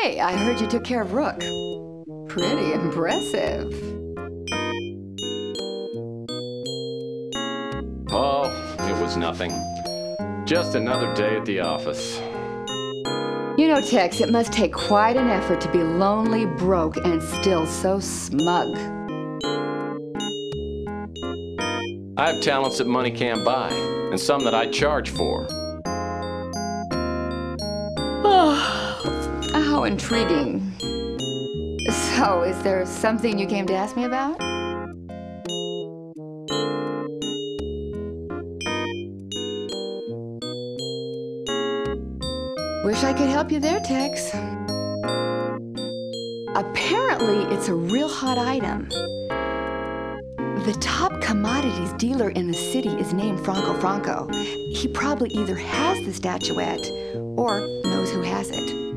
Hey, I heard you took care of Rook. Pretty impressive. Oh, it was nothing. Just another day at the office. You know, Tex, it must take quite an effort to be lonely, broke, and still so smug. I have talents that money can't buy, and some that I charge for. Oh, Intriguing. So, is there something you came to ask me about? Wish I could help you there, Tex. Apparently, it's a real hot item. The top commodities dealer in the city is named Franco Franco. He probably either has the statuette or knows who has it.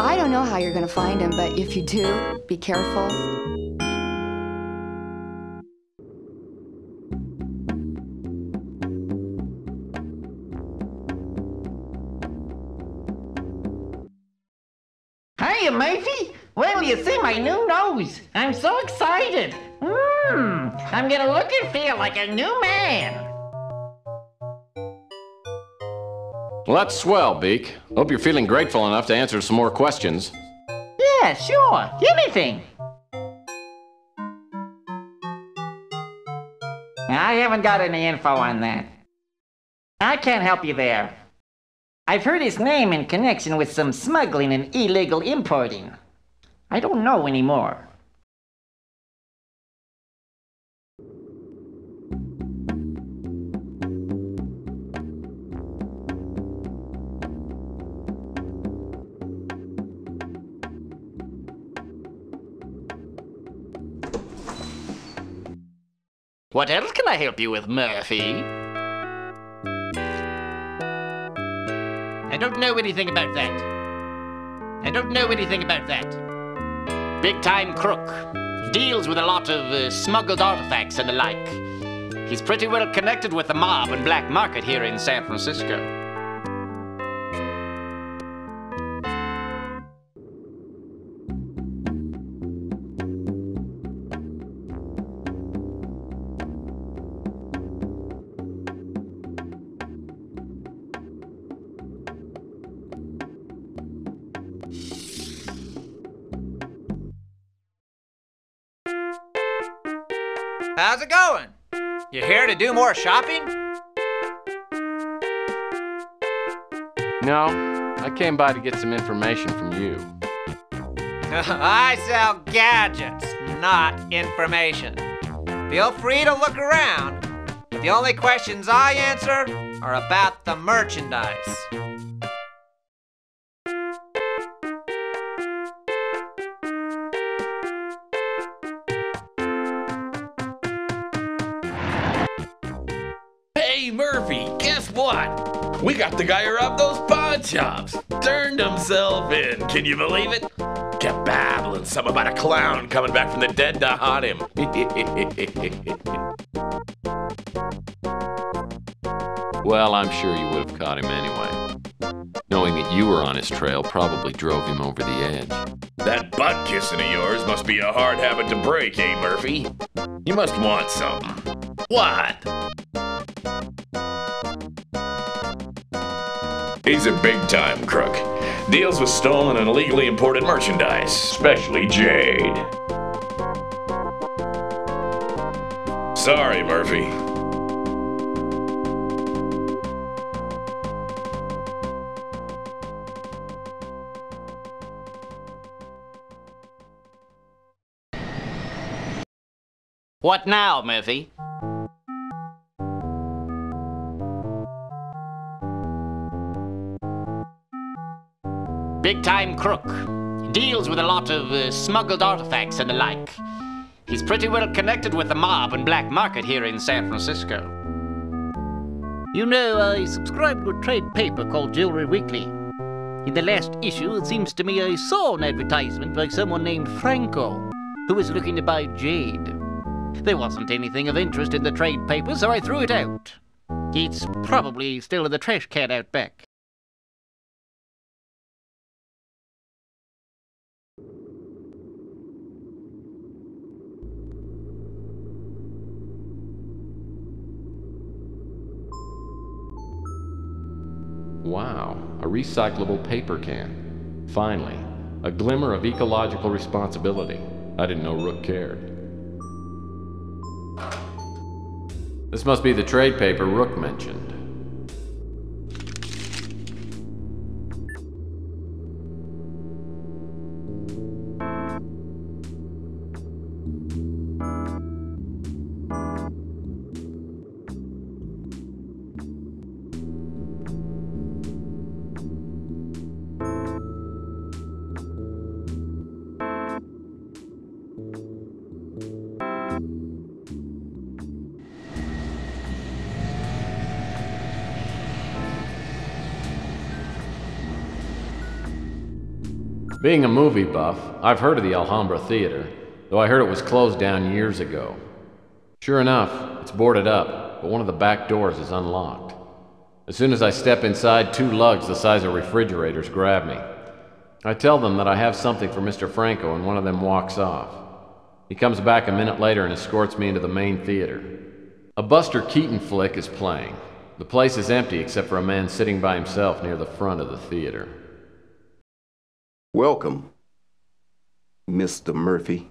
I don't know how you're going to find him, but if you do, be careful. Hiya, Murphy. Do you see my new nose? I'm so excited. Mmm, I'm gonna look and feel like a new man. Well, that's swell, Beak. Hope you're feeling grateful enough to answer some more questions. Yeah, sure. Anything. I haven't got any info on that. I can't help you there. I've heard his name in connection with some smuggling and illegal importing. I don't know anymore. What else can I help you with, Murphy? I don't know anything about that. I don't know anything about that. Big time crook. Deals with a lot of uh, smuggled artifacts and the like. He's pretty well connected with the mob and black market here in San Francisco. How's it going? You here to do more shopping? No, I came by to get some information from you. I sell gadgets, not information. Feel free to look around. The only questions I answer are about the merchandise. Murphy, guess what? We got the guy who robbed those pawn shops. Turned himself in. Can you believe it? Kept babbling something about a clown coming back from the dead to haunt him. Well, I'm sure you would have caught him anyway. Knowing that you were on his trail probably drove him over the edge. that butt kissing of yours must be a hard habit to break, eh, Murphy? You must want something. What? He's a big time crook. Deals with stolen and illegally imported merchandise, especially jade. Sorry, Murphy. What now, Murphy? Big time crook. Deals with a lot of uh, smuggled artifacts and the like. He's pretty well connected with the mob and black market here in San Francisco. You know, I subscribe to a trade paper called Jewelry Weekly. In the last issue, it seems to me I saw an advertisement by someone named Franco, who was looking to buy jade. There wasn't anything of interest in the trade paper, so I threw it out. It's probably still in the trash can out back. Wow, a recyclable paper can. Finally, a glimmer of ecological responsibility. I didn't know Rook cared. This must be the trade paper Rook mentioned. Being a movie buff, I've heard of the Alhambra Theater, though I heard it was closed down years ago. Sure enough, it's boarded up, but one of the back doors is unlocked. As soon as I step inside, two lugs the size of refrigerators grab me. I tell them that I have something for Mr. Franco, and one of them walks off. He comes back a minute later and escorts me into the main theater. A Buster Keaton flick is playing. The place is empty except for a man sitting by himself near the front of the theater. Welcome, Mr. Murphy.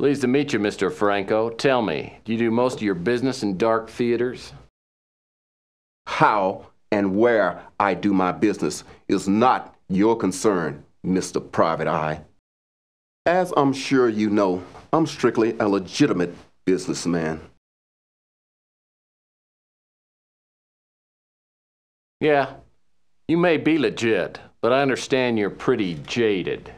Pleased to meet you, Mr. Franco. Tell me, do you do most of your business in dark theaters? How and where I do my business is not your concern, Mr. Private Eye. As I'm sure you know, I'm strictly a legitimate businessman. Yeah, you may be legit, but I understand you're pretty jaded.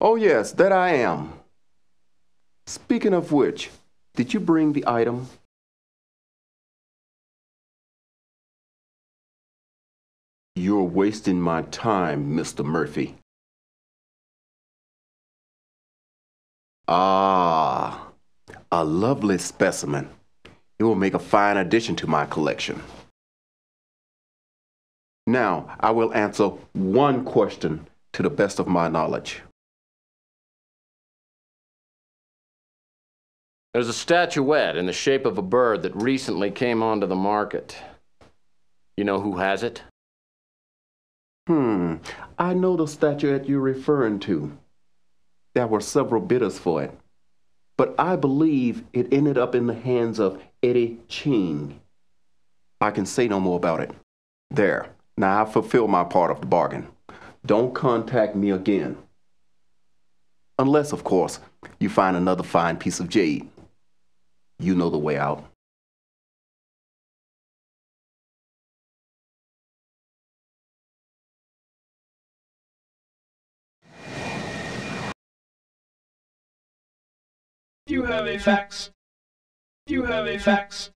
Oh, yes, that I am. Speaking of which, did you bring the item? You're wasting my time, Mr. Murphy. Ah, a lovely specimen. It will make a fine addition to my collection. Now, I will answer one question to the best of my knowledge. There's a statuette in the shape of a bird that recently came onto the market. You know who has it? Hmm, I know the statuette you're referring to. There were several bidders for it, but I believe it ended up in the hands of Eddie Ching. I can say no more about it. There, now I fulfill my part of the bargain. Don't contact me again. Unless, of course, you find another fine piece of jade. You know the way out. You have a fax? You have a fax?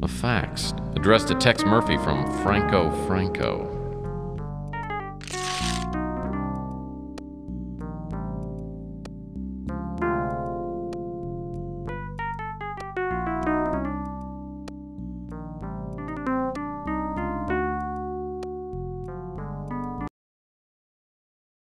A fax addressed to Tex Murphy from Franco Franco.